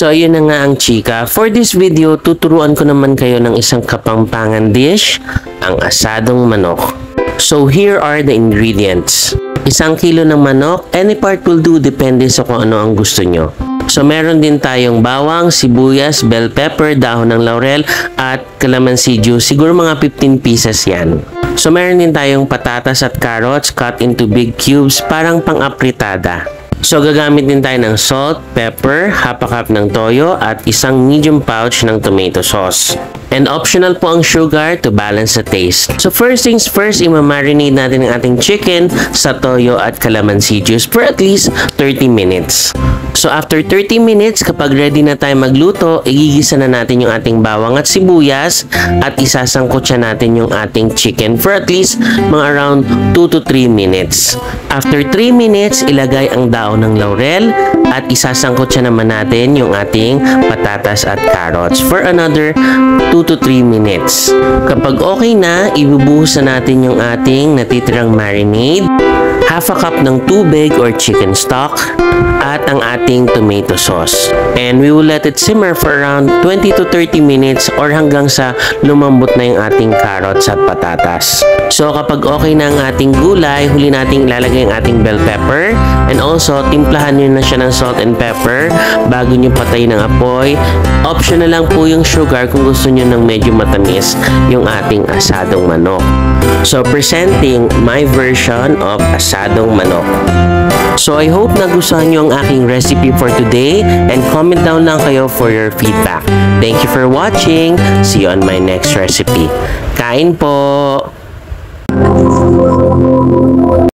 So, ayun na nga ang chika. For this video, tuturuan ko naman kayo ng isang kapampangan dish, ang asadong manok. So, here are the ingredients. Isang kilo ng manok, any part will do depende sa kung ano ang gusto nyo. So, meron din tayong bawang, sibuyas, bell pepper, dahon ng laurel, at calamansi juice. Siguro mga 15 pieces yan. So, meron din tayong patatas at carrots cut into big cubes, parang pang-apritada. So, gagamit din tayo ng salt, pepper, half a cup ng toyo, at isang medium pouch ng tomato sauce. And optional po ang sugar to balance the taste. So, first things first, imamarinate natin ang ating chicken sa toyo at calamansi juice for at least 30 minutes. So, after 30 minutes, kapag ready na tayo magluto, igigisa na natin yung ating bawang at sibuyas at isasangkot siya natin yung ating chicken for at least mga around 2 to 3 minutes. After 3 minutes, ilagay ang daon ng laurel at isasangkot siya naman natin yung ating patatas at carrots for another 2 to 3 minutes. Kapag okay na, ibubuhos na natin yung ating natitirang marinade, half a cup ng tubig or chicken stock, at ang ating tomato sauce. And we will let it simmer for around 20 to 30 minutes or hanggang sa lumambot na yung ating carrots at patatas. So kapag okay na ang ating gulay, huli nating ilalagay ang ating bell pepper and also timplahan nyo na siya ng salt and pepper bago nyo patay ng apoy. Optional lang po yung sugar kung gusto nyo ng medyo matamis yung ating asadong manok. So presenting my version of asadong manok. So I hope nagustuhan nyo ang aking recipe for today and comment down lang kayo for your feedback. Thank you for watching. See you on my next recipe. Kain po!